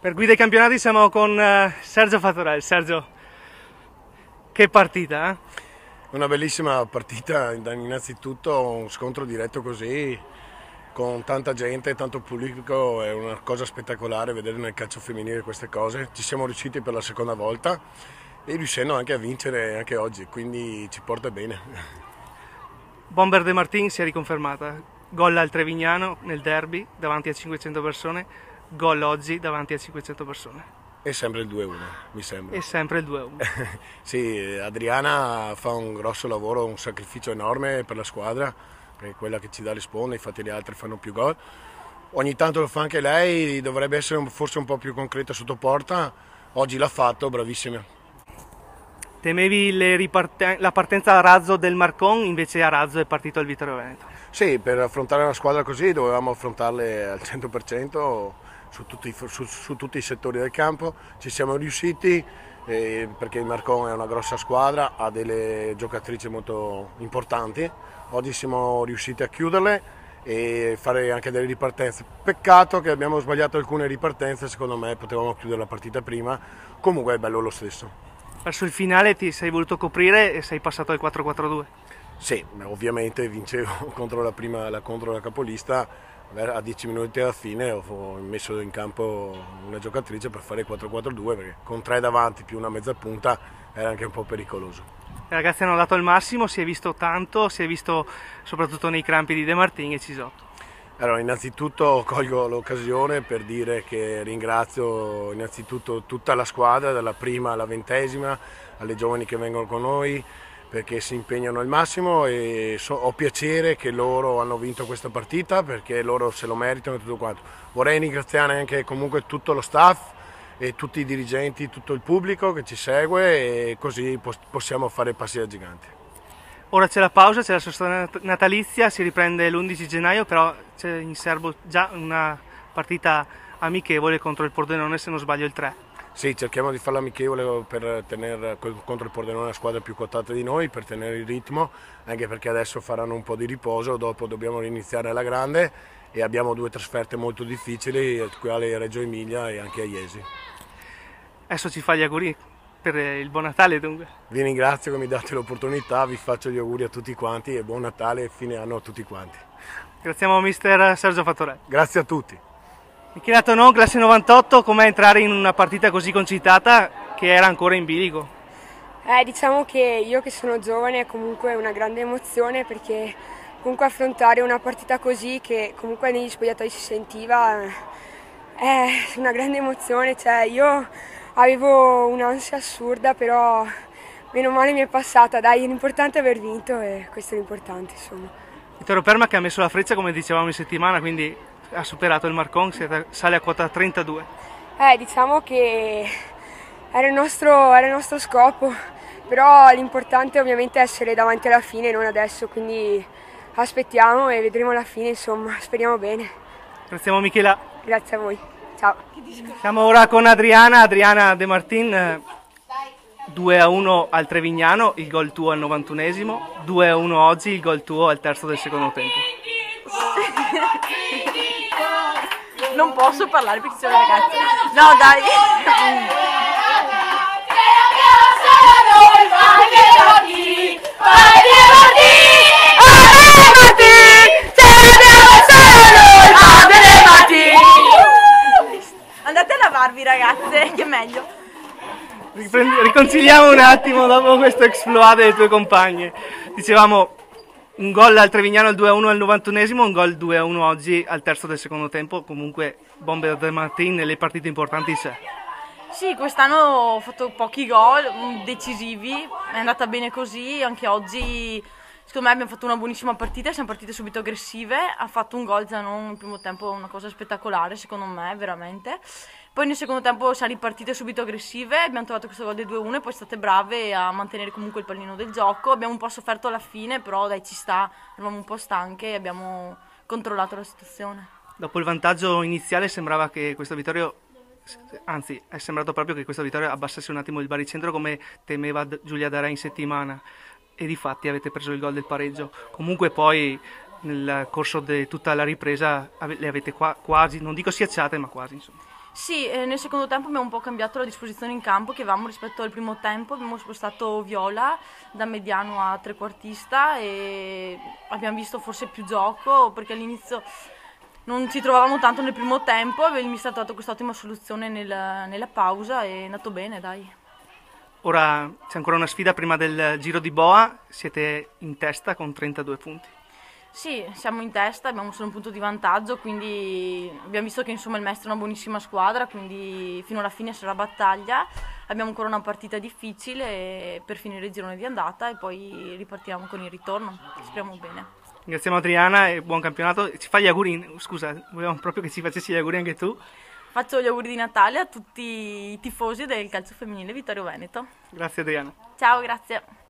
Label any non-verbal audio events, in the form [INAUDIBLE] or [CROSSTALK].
Per guida i campionati siamo con uh, Sergio Fattorel. Sergio, che partita, eh? Una bellissima partita, innanzitutto un scontro diretto così, con tanta gente, tanto pubblico, è una cosa spettacolare vedere nel calcio femminile queste cose. Ci siamo riusciti per la seconda volta e riuscendo anche a vincere anche oggi, quindi ci porta bene. Bomber De Martin si è riconfermata, gol al Trevignano nel derby davanti a 500 persone gol oggi davanti a 500 persone. È sempre il 2-1, mi sembra. È sempre il 2-1. [LAUGHS] sì, Adriana fa un grosso lavoro, un sacrificio enorme per la squadra, perché è quella che ci dà le sponde, infatti gli altri fanno più gol. Ogni tanto lo fa anche lei, dovrebbe essere forse un po' più concreta sotto porta, oggi l'ha fatto, bravissima. Temevi riparte- la partenza a razzo del Marcon, invece a razzo è partito il Vittorio Veneto. Sì, per affrontare una squadra così dovevamo affrontarle al 100% su tutti, su, su tutti i settori del campo, ci siamo riusciti eh, perché il Marcon è una grossa squadra, ha delle giocatrici molto importanti, oggi siamo riusciti a chiuderle e fare anche delle ripartenze. Peccato che abbiamo sbagliato alcune ripartenze, secondo me potevamo chiudere la partita prima, comunque è bello lo stesso. Verso il finale ti sei voluto coprire e sei passato al 4-4-2? Sì, ovviamente vincevo [LAUGHS] contro la, prima, la, contro la capolista, a 10 minuti alla fine ho messo in campo una giocatrice per fare il 4-4-2 perché con tre davanti più una mezza punta era anche un po' pericoloso. I ragazzi hanno dato il massimo, si è visto tanto, si è visto soprattutto nei crampi di De Martin e Cisotto. Allora, innanzitutto colgo l'occasione per dire che ringrazio innanzitutto tutta la squadra, dalla prima alla ventesima, alle giovani che vengono con noi, perché si impegnano al massimo e so, ho piacere che loro hanno vinto questa partita perché loro se lo meritano e tutto quanto. Vorrei ringraziare anche comunque tutto lo staff e tutti i dirigenti, tutto il pubblico che ci segue e così possiamo fare passi da giganti. Ora c'è la pausa, c'è la sosta natalizia, si riprende l'11 gennaio, però c'è in serbo già una partita amichevole contro il Pordenone se non sbaglio il 3. Sì, cerchiamo di farla amichevole per tenere contro il Pordenone la squadra più quotata di noi, per tenere il ritmo, anche perché adesso faranno un po' di riposo, dopo dobbiamo riniziare alla grande e abbiamo due trasferte molto difficili, quali Reggio Emilia e anche a Iesi. Adesso ci fa gli auguri per il buon Natale dunque. Vi ringrazio che mi date l'opportunità, vi faccio gli auguri a tutti quanti e buon Natale e fine anno a tutti quanti. Grazie a mister Sergio Fattorè. Grazie a tutti. Michela Tonon, classe 98, com'è entrare in una partita così concitata che era ancora in bilico? Eh, diciamo che io che sono giovane è comunque una grande emozione perché comunque affrontare una partita così che comunque negli spogliatoi si sentiva eh, è una grande emozione, cioè io avevo un'ansia assurda però meno male mi è passata, dai l'importante è aver vinto e questo è l'importante insomma. Vittorio Perma che ha messo la freccia come dicevamo in settimana quindi ha superato il Marcon, sale a quota 32. Eh, diciamo che era il nostro, era il nostro scopo, però l'importante ovviamente è essere davanti alla fine, non adesso, quindi aspettiamo e vedremo la fine, insomma, speriamo bene. Grazie Michela. Grazie a voi, ciao. Siamo ora con Adriana, Adriana De Martin, 2 a 1 al Trevignano, il gol tuo al 91esimo, 2 a 1 oggi, il gol tuo al terzo del secondo tempo. [LAUGHS] non posso parlare perché sono ragazzi. No, dai. Andate a lavarvi ragazze, che è meglio. Riconciliamo un attimo dopo questo exploit delle tue compagne. Dicevamo un gol al Trevignano al 2-1 al 91esimo, un gol 2-1 oggi al terzo del secondo tempo, comunque Bomber de Martin nelle partite importanti c'è. Sì, quest'anno ho fatto pochi gol mm, decisivi, è andata bene così, anche oggi secondo me abbiamo fatto una buonissima partita, siamo partite subito aggressive, ha fatto un gol già non nel primo tempo, una cosa spettacolare secondo me, veramente. Poi nel secondo tempo siamo ripartite subito aggressive, abbiamo trovato questo gol del 2-1 e poi state brave a mantenere comunque il pallino del gioco. Abbiamo un po' sofferto alla fine, però dai ci sta, eravamo un po' stanche e abbiamo controllato la situazione. Dopo il vantaggio iniziale sembrava che questa vittoria anzi è sembrato proprio che questa vittoria abbassasse un attimo il baricentro come temeva Giulia Dara in settimana e di fatti avete preso il gol del pareggio. Comunque poi nel corso di tutta la ripresa le avete qua, quasi, non dico schiacciate, ma quasi insomma. Sì, eh, nel secondo tempo abbiamo un po' cambiato la disposizione in campo che avevamo rispetto al primo tempo, abbiamo spostato Viola da mediano a trequartista e abbiamo visto forse più gioco perché all'inizio non ci trovavamo tanto nel primo tempo, il mister ha trovato quest'ottima soluzione nel, nella pausa e è andato bene, dai. Ora c'è ancora una sfida prima del giro di Boa, siete in testa con 32 punti. Sì, siamo in testa, abbiamo solo un punto di vantaggio, quindi abbiamo visto che insomma il Mestre è una buonissima squadra, quindi fino alla fine sarà battaglia. Abbiamo ancora una partita difficile per finire il girone di andata e poi ripartiamo con il ritorno. Speriamo bene. Ringraziamo Adriana e buon campionato. Ci fai gli auguri? Scusa, volevamo proprio che ci facessi gli auguri anche tu. Faccio gli auguri di Natale a tutti i tifosi del calcio femminile Vittorio Veneto. Grazie Adriana. Ciao, grazie.